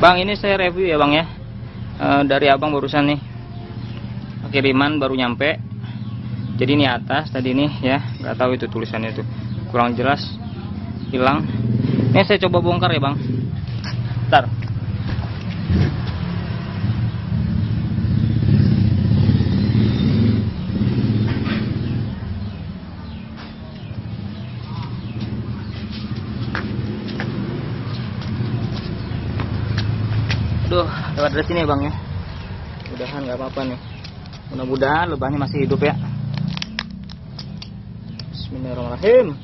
Bang ini saya review ya bang ya. E, Dari abang barusan nih. Kiriman baru nyampe. Jadi ini atas tadi nih ya. Nggak tahu itu tulisannya itu Kurang jelas. Hilang. Ini saya coba bongkar ya bang. Ntar Lewat dari sini ya bang ya. Mudahan nggak apa-apa nih. Mudah-mudahan lubangnya masih hidup ya. Bismillahirrahmanirrahim.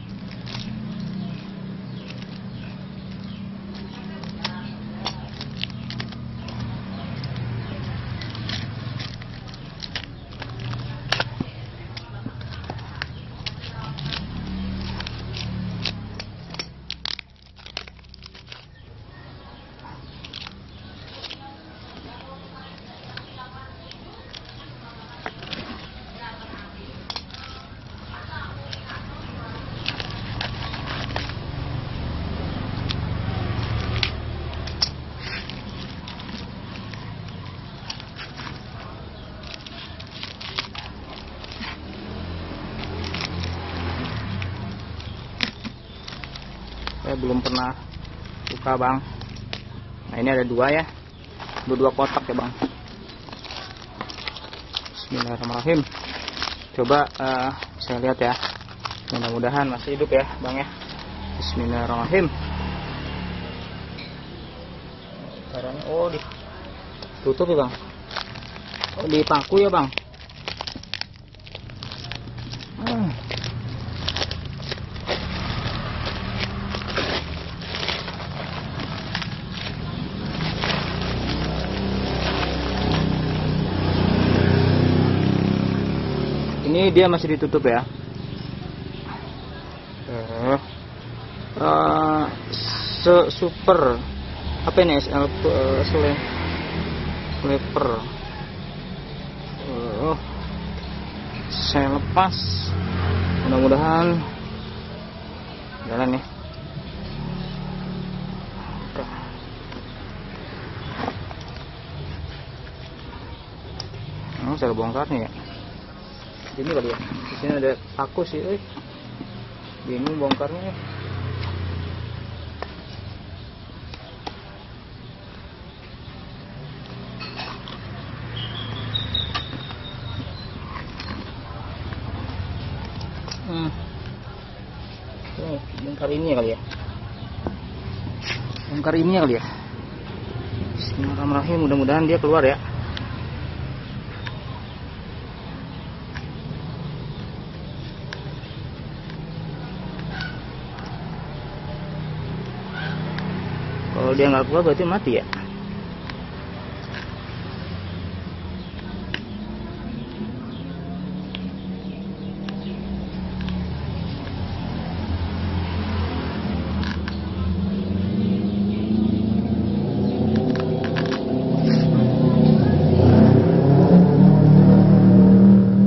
Saya belum pernah buka bang. Nah ini ada dua ya. Dua dua kotak ya bang. Bismillahirrahmanirrahim. Coba uh, saya lihat ya. Mudah-mudahan masih hidup ya bang ya. Bismillahirrahmanirrahim. Caranya oh ditutup ya bang. Oh dipaku ya bang. Hmm. Ini dia masih ditutup ya. Uh, uh, se super. Apa ini? SL uh, sele sleeper. Uh, saya lepas. Mudah-mudahan jalan nih Oh, saya bongkarnya ya ini kali ya. Di sini ada paku sih eh. Bingung bongkarnya. Oh, bongkar ini kali ya. Bongkar ini kali ya. Bismillahirrahmanirrahim. Mudah-mudahan dia keluar ya kalau dia nggak keluar berarti mati ya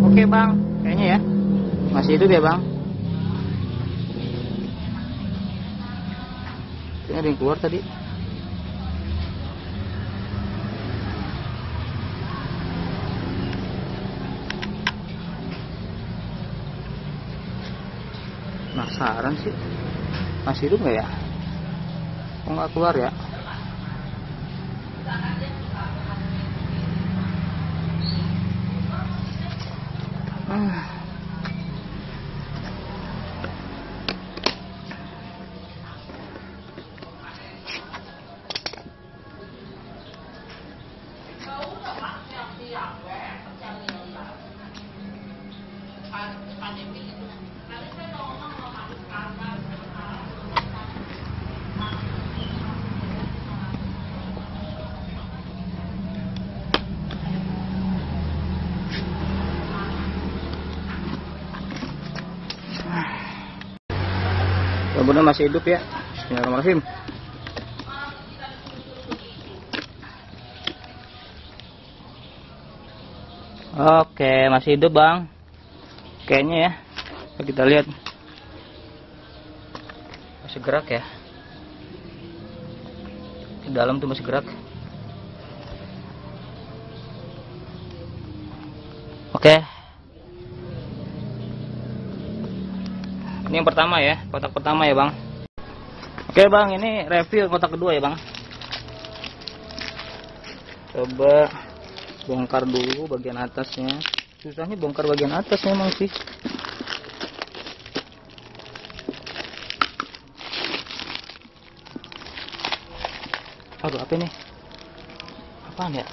Oke bang, kayaknya ya masih hidup ya bang. Ini ada yang keluar tadi. Penasaran sih, masih hidup nggak ya? Kok nggak keluar ya? Ah. Mudah-mudahan masih hidup ya. Bismillahirrahmanirrahim. Oke, masih hidup bang. Kayaknya ya. Kita lihat. Masih gerak ya. di dalam tuh masih gerak oke ini yang pertama ya kotak pertama ya bang. Oke bang ini review kotak kedua ya bang. Coba bongkar dulu bagian atasnya. Susahnya bongkar bagian atas memang sih. Aduh apa ini? Apaan ya?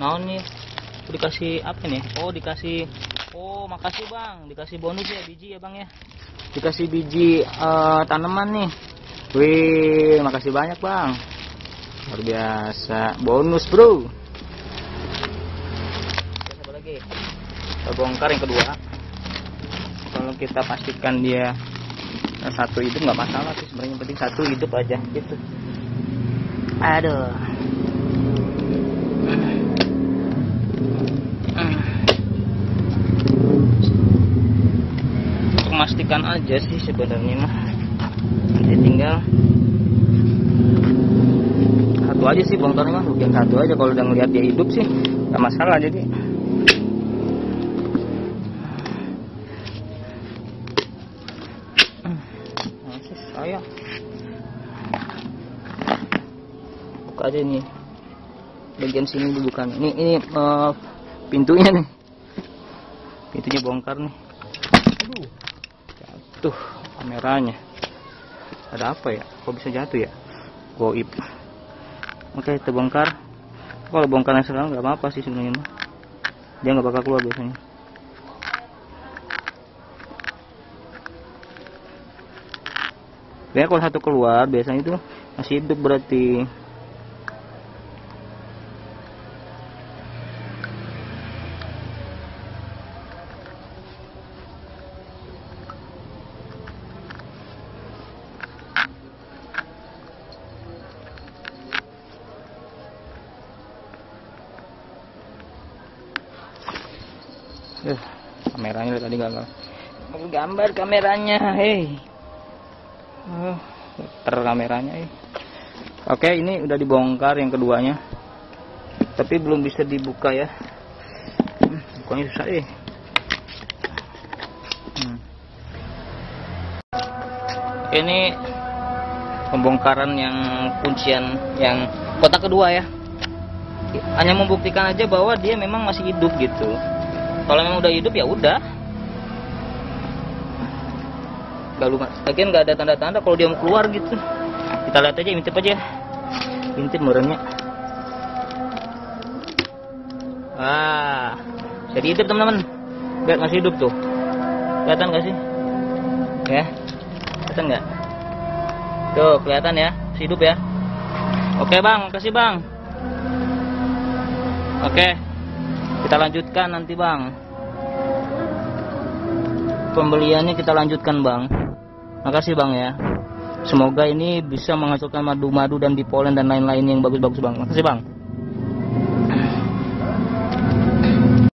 Naon nih? Dikasih apa nih oh dikasih oh makasih bang. Dikasih bonus ya biji ya bang ya. Dikasih biji uh, tanaman nih. Wih makasih banyak bang. Luar biasa. Bonus bro. Apa lagi. Kita bongkar yang kedua. Kalau kita pastikan dia satu hidup nggak masalah sih. Sebenarnya penting satu hidup aja gitu. Aduh memastikan aja sih sebenarnya mah. Nanti tinggal satu aja sih bongkarnya mah bukan satu aja kalau udah ngeliat dia hidup sih nggak masalah jadi. Masih saya buka aja nih bagian sini dibuka ini ini uh, pintunya nih. Pintunya bongkar nih. Aduh jatuh kameranya. Ada apa ya? Kok bisa jatuh ya? Goib. Oke kita bongkar. Kalau bongkarnya sekarang nggak apa-apa sih sebenarnya dia nggak bakal keluar biasanya. Ya kalau satu keluar biasanya itu masih hidup berarti Eh, kameranya tadi gagal. Gambar kameranya, hei. Oh, ter kameranya, eh. Oke, ini udah dibongkar yang keduanya. Tapi belum bisa dibuka ya. Hmm, bukanya susah eh. Hmm. Ini pembongkaran yang kuncian yang kotak kedua ya. Hanya membuktikan aja bahwa dia memang masih hidup gitu kalau memang udah hidup ya udah. Gak lupa. Lagian nggak ada tanda-tanda kalau dia mau keluar gitu. Kita lihat aja intip aja. Intip merenya ah jadi hidup teman-teman. Lihat masih hidup tuh. Kelihatan gak sih? Ya kelihatan nggak? Tuh kelihatan ya. Masih hidup ya. Oke bang. Kasih bang. Oke kita lanjutkan nanti bang. Pembeliannya kita lanjutkan bang. Makasih bang ya. Semoga ini bisa menghasilkan madu-madu dan dipolen dan lain-lain yang bagus-bagus bang. Makasih bang